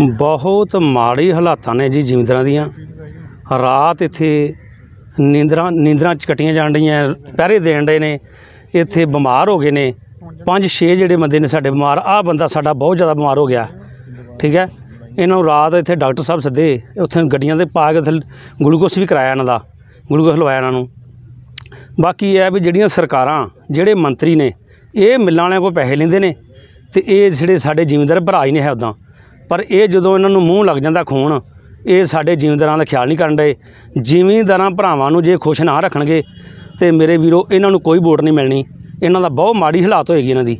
ਬਹੁਤ ਮਾੜੀ ਹਾਲਾਤਾਂ ਨੇ ਜੀ ਜ਼ਿਮੀਂਦਾਰਾਂ ਦੀਆਂ। ਰਾਤ ਇੱਥੇ ਨੀਂਦਰਾਂ ਨੀਂਦਰਾਂ ਚ ਕੱਟੀਆਂ ਜਾਣ ਡਈਆਂ, ਪਹਿਰੇ ਦੇਣ ਡਏ ਨੇ। ਇੱਥੇ ਬਿਮਾਰ ਹੋ ਗਏ ਨੇ। ਪੰਜ, ਛੇ ਜਿਹੜੇ ਬੰਦੇ ਨੇ ਸਾਡੇ ਬਿਮਾਰ, ਆਹ ਬੰਦਾ ਸਾਡਾ ਬਹੁਤ ਜ਼ਿਆਦਾ ਬਿਮਾਰ ਹੋ ਗਿਆ। ਠੀਕ ਹੈ? ਇਹਨਾਂ ਨੂੰ ਰਾਤ ਇੱਥੇ ਡਾਕਟਰ ਸਾਹਿਬ ਸੱਦੇ, ਉੱਥੇ ਗੱਡੀਆਂ ਤੇ ਪਾ ਕੇ ਉੱਥੇ ਗਲੂਕੋਸ ਵੀ ਕਰਾਇਆ ਇਹਨਾਂ ਦਾ, ਗਲੂਕੋਸ ਲਵਾਇਆ ਇਹਨਾਂ ਨੂੰ। ਬਾਕੀ ਇਹ ਹੈ ਵੀ ਜਿਹੜੀਆਂ ਸਰਕਾਰਾਂ, ਜਿਹੜੇ ਮੰਤਰੀ ਨੇ, ਇਹ ਮਿੱਲਾਂ ਵਾਲਿਆਂ ਕੋਲ ਪੈਸੇ ਲੈਂਦੇ ਨੇ ਤੇ ਇਹ ਜਿਹੜੇ ਸਾਡੇ ਜ਼ਿਮੀਂਦਾਰ ਭਰਾ ਹੀ ਨੇ ਹੈ ਉਦਾਂ ਪਰ ਇਹ ਜਦੋਂ ਇਹਨਾਂ ਨੂੰ ਮੂੰਹ ਲੱਗ ਜਾਂਦਾ ਖੂਨ, ਇਹ ਸਾਡੇ ਜ਼ਿਮੀਂਦਾਰਾਂ ਦਾ ਖਿਆਲ ਨਹੀਂ ਕਰਨ ਦੇ ਜ਼ਿਮੀਂਦਾਰਾਂ ਭਰਾਵਾਂ ਨੂੰ ਜੇ ਖੁਸ਼ ਨਾ ਰੱਖਣਗੇ, ਤੇ ਮੇਰੇ ਵੀਰੋ, ਇਹਨਾਂ ਨੂੰ ਕੋਈ ਵੋਟ ਨਹੀਂ ਮਿਲਣੀ। ਇਹਨਾਂ ਦਾ ਬਹੁਤ ਮਾੜੀ ਹਾਲਾਤ ਹੋਏਗੀ ਇਹਨਾਂ ਦੀ।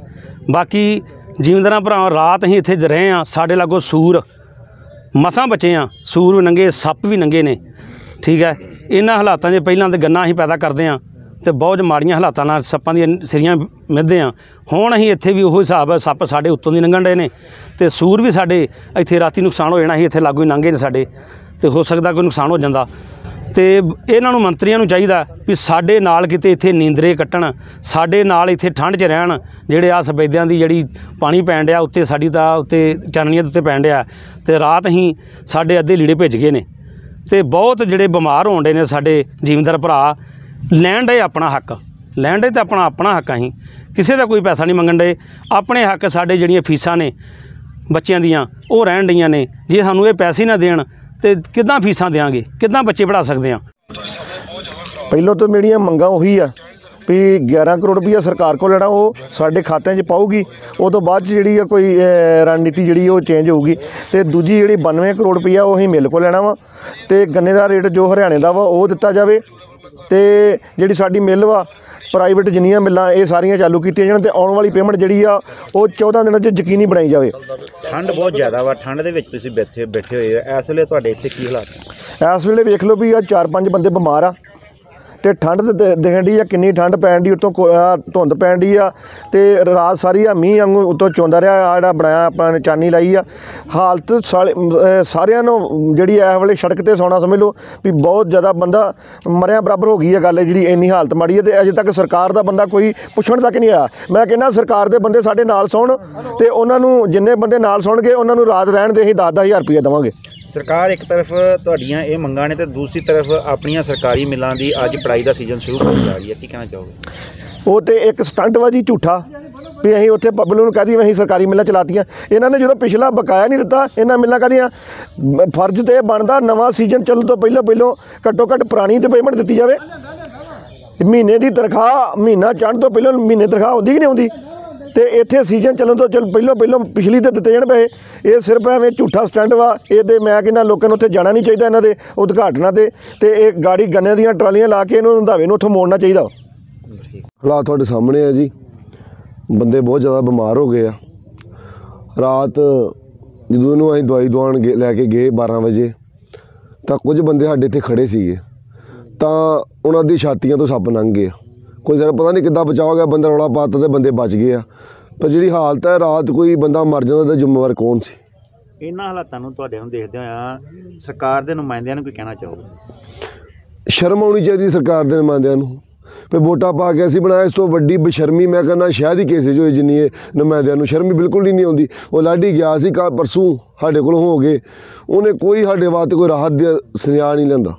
ਬਾਕੀ ਜ਼ਿਮੀਂਦਾਰਾਂ ਭਰਾਵਾਂ, ਰਾਤ ਅਸੀਂ ਇੱਥੇ ਰਹੇ ਆ ਸਾਡੇ ਲਾਗੋ ਸੂਰ, ਮਸਾਂ ਬਚੇ ਆ ਸੂਰ ਵੀ ਨੰਗੇ, ਸੱਪ ਵੀ ਨੰਗੇ ਨੇ। ਠੀਕ ਹੈ। ਇਹਨਾਂ ਹਾਲਾਤਾਂ 'ਚ ਪਹਿਲਾਂ ਤੇ ਗੰਨਾ ਅਸੀਂ ਪੈਦਾ ਕਰਦੇ ਆ ਤੇ ਬਹੁਤ ਮਾੜੀਆਂ ਹਾਲਾਤਾਂ ਨਾਲ ਸੱਪਾਂ ਦੀਆਂ ਸਿਰੀਆਂ ਮਿੱਧਦੇ ਆ ਹੁਣ ਅਸੀਂ ਇੱਥੇ ਵੀ ਉਹੋ ਹਿਸਾਬ ਹੈ ਸੱਪ ਸਾਡੇ ਉੱਤੋਂ ਦੀ ਲੰਘਣ ਡਏ ਨੇ ਤੇ ਸੂਰ ਵੀ ਸਾਡੇ ਇੱਥੇ ਰਾਤੀ ਨੁਕਸਾਨ ਹੋ ਜਾਣਾ ਸੀ, ਇੱਥੇ ਲਾਗੂ ਹੀ ਲੰਘੇ ਨੇ ਸਾਡੇ ਤੇ ਹੋ ਸਕਦਾ ਕੋਈ ਨੁਕਸਾਨ ਹੋ ਜਾਂਦਾ। ਤੇ ਇਹਨਾਂ ਨੂੰ ਮੰਤਰੀਆਂ ਨੂੰ ਚਾਹੀਦਾ ਵੀ ਸਾਡੇ ਨਾਲ ਕਿਤੇ ਇੱਥੇ ਨੀਂਦਰੇ ਕੱਟਣ, ਸਾਡੇ ਨਾਲ ਇੱਥੇ ਠੰਡ 'ਚ ਰਹਿਣ, ਜਿਹੜੇ ਆ ਸਫੈਦਿਆਂ ਦੀ ਜਿਹੜੀ ਪਾਣੀ ਪੈਣ ਡਿਆ, ਉੱਤੇ ਸਾਡੀ ਤਾਂ ਉੱਤੇ ਚਾਨਣੀਆਂ ਦੇ ਉੱਤੇ ਪੈਣ ਡਿਆ। ਤੇ ਰਾਤ ਹੀ ਸਾਡੇ ਅੱਧੇ ਲੀੜੇ ਭਿੱਜ ਗਏ ਨੇ। ਤੇ ਬਹੁਤ ਜਿਹੜੇ ਬਿਮਾਰ ਹੋਣ ਡੇ ਨੇ ਸਾਡੇ ਜ਼ਿਮੀਂਦਾਰ ਭਰਾ ਲੈਣ ਡੇ ਆਪਣਾ ਹੱਕ। ਲੈਣ ਡੇ ਤੇ ਆਪਣਾ ਆਪਣਾ ਹੱਕ ਅਸੀਂ। ਕਿਸੇ ਦਾ ਕੋਈ ਪੈਸਾ ਨਹੀਂ ਮੰਗਣ ਡੇ ਆਪਣੇ ਹੱਕ ਸਾਡੇ ਜਿਹੜੀਆਂ ਫੀਸਾਂ ਨੇ ਬੱਚਿਆਂ ਦੀਆਂ, ਉਹ ਰਹਿਣ ਡਈਆਂ ਨੇ। ਜੇ ਸਾਨੂੰ ਇਹ ਪੈਸੇ ਨਾ ਦੇਣ, ਤੇ ਕਿੱਦਾਂ ਫੀਸਾਂ ਦੇਾਂਗੇ ਕਿੱਦਾਂ ਬੱਚੇ ਪੜ੍ਹਾ ਸਕਦੇ ਆ? ਪਹਿਲਾਂ ਤਾਂ ਮੇਰੀਆਂ ਮੰਗਾਂ ਉਹੀ ਆ ਵੀ 11 ਕਰੋੜ ਰੁਪਈਆ ਸਰਕਾਰ ਕੋਲ ਲੈਣਾ, ਉਹ ਸਾਡੇ ਖਾਤਿਆਂ 'ਚ ਪਾਊਗੀ। ਉਹ ਤੋਂ ਬਾਅਦ 'ਚ ਜਿਹੜੀ ਆ ਕੋਈ ਰਣਨੀਤੀ ਜਿਹੜੀ, ਉਹ ਚੇਂਜ ਹੋਊਗੀ। ਤੇ ਦੂਜੀ ਜਿਹੜੀ 92 ਕਰੋੜ ਰੁਪਈਆ ਉਹ ਅਸੀਂ ਮਿਲ ਕੋਲ ਲੈਣਾ ਵਾ। ਤੇ ਗੰਨੇ ਦਾ ਰੇਟ ਜੋ ਹਰਿਆਣੇ ਦਾ ਵਾ, ਉਹ ਦਿੱਤਾ ਜਾਵੇ। ਤੇ ਜਿਹੜੀ ਸਾਡੀ ਮਿੱਲ ਵਾ ਪ੍ਰਾਈਵੇਟ ਜਿੰਨੀਆਂ ਮਿੱਲਾਂ ਇਹ ਸਾਰੀਆਂ ਚਾਲੂ ਕੀਤੀਆਂ ਜਾਣ ਤੇ ਆਉਣ ਵਾਲੀ ਪੇਮੈਂਟ ਜਿਹੜੀ ਆ ਉਹ 14 ਦਿਨਾਂ 'ਚ ਯਕੀਨੀ ਬਣਾਈ ਜਾਵੇ। ਠੰਡ ਬਹੁਤ ਜ਼ਿਆਦਾ ਵਾ ਠੰਡ ਦੇ ਵਿੱਚ ਤੁਸੀਂ ਬੈਠੇ ਬੈਠੇ ਹੋਏ ਆ ਇਸ ਵੇਲੇ ਤੁਹਾਡੇ ਇੱਥੇ ਕੀ ਹਾਲਾਤ ਨੇ? ਇਸ ਵੇਲੇ ਵੇਖ ਲਓ ਵੀ ਆ ਚਾਰ ਪੰਜ ਬੰਦੇ ਬਿਮਾਰ ਆ। ਤੇ ਠੰਡ ਤੇ ਦੇ- ਦਿਖਣ ਡਈ ਆ, ਕਿੰਨੀ ਠੰਡ ਪੈਣ ਦੀ ਉਤੋਂ ਧੁੰਦ ਪੈਣ ਡਈ ਆ, ਤੇ ਰਾਤ ਸਾਰੀ ਆ ਮੀਂਹ ਵਾਂਗੂ ਉਤੋਂ ਚੋਂਦਾ ਰਿਹਾ, ਆ ਜਿਹੜਾ ਬਣਾਇਆ ਆਪਾਂ ਨੇ ਚਾਨੀ ਲਾਈ ਆ। ਹਾਲਤ ਸਾਲੇ- ਸਾਰਿਆਂ ਨੂੰ ਜਿਹੜੀ ਇਸ ਵੇਲੇ ਸੜਕ ਤੇ ਸੌਣਾ ਸਮਝ ਲਓ ਵੀ ਬਹੁਤ ਜ਼ਿਆਦਾ ਬੰਦਾ ਮਰਿਆ ਬਰਾਬਰ ਹੋ ਗਈ ਹੈ ਗੱਲ ਜਿਹੜੀ ਇੰਨੀ ਹਾਲਤ ਮਾੜੀ ਹੈ ਤੇ ਅਜੇ ਤੱਕ ਸਰਕਾਰ ਦਾ ਬੰਦਾ ਕੋਈ ਪੁੱਛਣ ਤੱਕ ਨਹੀਂ ਆਇਆ। ਮੈਂ ਕਹਿੰਦਾ ਸਰਕਾਰ ਦੇ ਬੰਦੇ ਸਾਡੇ ਨਾਲ ਸੌਣ, ਤੇ ਉਹਨਾਂ ਨੂੰ ਜਿੰਨੇ ਬੰਦੇ ਨਾਲ ਸੌਣਗੇ, ਉਹਨਾਂ ਨੂੰ ਰਾਤ ਰਹਿਣ ਦੇ ਅਸੀਂ 10-10000 ਰੁਪਏ ਦੇਵਾਂਗੇ। ਸਰਕਾਰ ਇੱਕ ਤਰਫ ਤੁਹਾਡੀਆਂ ਇਹ ਮੰਗਾਂ ਨੇ ਤੇ ਦੂਸਰੀ ਤਰਫ ਆਪਣੀਆਂ ਸਰਕਾਰੀ ਮਿੱਲਾਂ ਦੀ ਅੱਜ ਪੜਾਈ ਦਾ ਸੀਜ਼ਨ ਸ਼ੁਰੂ ਹੋਣ ਜਾ ਰਹੀ ਹੈ। ਕੀ ਕਹਿਣਾ ਚਾਹੋਗੇ? ਉਹ ਤੇ ਇੱਕ ਸਟੰਟਬਾਜੀ ਝੂਠਾ ਵੀ ਅਸੀਂ ਉੱਥੇ ਪਬਲਿਕ ਨੂੰ ਕਹਦੀ ਅਸੀਂ ਸਰਕਾਰੀ ਮਿੱਲਾਂ ਚਲਾਤੀਆਂ। ਇਹਨਾਂ ਨੇ ਜਦੋਂ ਪਿਛਲਾ ਬਕਾਇਆ ਨਹੀਂ ਦਿੱਤਾ, ਇਹਨਾਂ ਮਿੱਲਾਂ ਕਹਦੀਆਂ, ਫਰਜ਼ ਤੇ ਇਹ ਬਣਦਾ ਨਵਾਂ ਸੀਜ਼ਨ ਚੱਲਣ ਤੋਂ ਪਹਿਲਾਂ ਪਹਿਲਾਂ ਘੱਟੋ ਘੱਟ ਪੁਰਾਣੀ ਤੇ ਪੇਮੈਂਟ ਦਿੱਤੀ ਜਾਵੇ। ਮਹੀਨੇ ਦੀ ਤਨਖਾਹ ਮਹੀਨਾ ਚੜ੍ਹਨ ਤੋਂ ਪਹਿਲਾਂ ਮਹੀਨੇ ਤਨਖਾਹ ਹੁੰਦੀ ਕਿ ਨਹੀਂ ਹੁੰਦੀ ਤੇ ਇੱਥੇ ਸੀਜ਼ਨ ਚੱਲਣ ਤੋਂ ਚੱਲ ਪਹਿਲਾਂ ਪਹਿਲਾਂ ਪਿਛਲੀ ਤੇ ਦਿੱਤੇ ਜਾਣ ਪਏ ਇਹ ਸਿਰਫ ਐਵੇਂ ਝੂਠਾ ਸਟੈਂਡ ਵਾ। ਇਹ ਤੇ ਮੈਂ ਕਹਿੰਦਾ ਲੋਕਾਂ ਨੂੰ ਉੱਥੇ ਜਾਣਾ ਨਹੀਂ ਚਾਹੀਦਾ ਇਹਨਾਂ ਦੇ ਉਦਘਾਟਨਾਂ ਤੇ। ਤੇ ਇਹ ਗਾੜੀ ਗੰਨੇ ਦੀਆਂ ਟਰਾਲੀਆਂ ਲਾ ਕੇ ਇਹਨੂੰ ਰੰਧਾਵੇ ਨੂੰ ਉੱਥੋਂ ਮੋੜਨਾ ਚਾਹੀਦਾ। ਹਾਲਾਤ ਤੁਹਾਡੇ ਸਾਹਮਣੇ ਆ ਜੀ। ਬੰਦੇ ਬਹੁਤ ਜ਼ਿਆਦਾ ਬਿਮਾਰ ਹੋ ਗਏ ਆ। ਰਾਤ ਜਦੋਂ ਇਹਨੂੰ ਅਸੀਂ ਦਵਾਈ ਦਵਾਉਣ ਗੇ- ਲੈ ਕੇ ਗਏ 12 ਵਜੇ, ਤਾਂ ਕੁਝ ਬੰਦੇ ਸਾਡੇ ਇੱਥੇ ਖੜੇ ਸੀਗੇ। ਤਾਂ ਉਹਨਾਂ ਦੀ ਛਾਤੀਆਂ ਤੋਂ ਸੱਪ ਲੰਘ ਗਏ ਕੋਈ ਜ਼ਰਾ ਪਤਾ ਨਹੀਂ ਕਿੱਦਾਂ ਬਚਾਅ ਹੋ ਗਿਆ ਬੰਦਾ ਰੌਲਾ ਪਾਤਾ ਤੇ ਬੰਦੇ ਬਚ ਗਏ ਆ। ਪਰ ਜਿਹੜੀ ਹਾਲਤ ਹੈ ਰਾਤ ਕੋਈ ਬੰਦਾ ਮਰ ਜਾਂਦਾ ਤਾਂ ਜ਼ਿੰਮੇਵਾਰ ਕੌਣ ਸੀ? ਇਹਨਾਂ ਹਾਲਾਤਾਂ ਨੂੰ ਤੁਹਾਡੇ ਨੂੰ ਦੇਖਦੇ ਹੋਇਆ ਸਰਕਾਰ ਦੇ ਨੁਮਾਇੰਦਿਆਂ ਨੂੰ ਕੀ ਕਹਿਣਾ ਚਾਹੋਗੇ? ਸ਼ਰਮ ਆਉਣੀ ਚਾਹੀਦੀ ਸਰਕਾਰ ਦੇ ਨੁਮਾਇੰਦਿਆਂ ਨੂੰ। ਵੀ ਵੋਟਾਂ ਪਾ ਕੇ ਅਸੀਂ ਬਣਾਇਆ ਇਸ ਤੋਂ ਵੱਡੀ ਬੇਸ਼ਰਮੀ ਮੈਂ ਕਹਿੰਦਾ ਸ਼ਾਇਦ ਹੀ ਕੇਸਿਸ ਹੋਏ ਜਿੰਨੀ ਇਹ ਨੁਮਾਇੰਦਿਆਂ ਨੂੰ ਸ਼ਰਮੀ ਬਿਲਕੁਲ ਹੀ ਨਹੀਂ ਆਉਂਦੀ। ਉਹ ਲਾਡੀ ਗਿਆ ਸੀ ਕੱਲ੍ਹ ਪਰਸੋਂ ਸਾਡੇ ਕੋਲ ਹੋ ਗਏ। ਉਹਨੇ ਕੋਈ ਸਾਡੇ ਵਾਸਤੇ ਕੋਈ ਰਾਹਤ ਦੇ ਸੁਨੇਹਾ ਨਹੀਂ ਲੈਂਦਾ।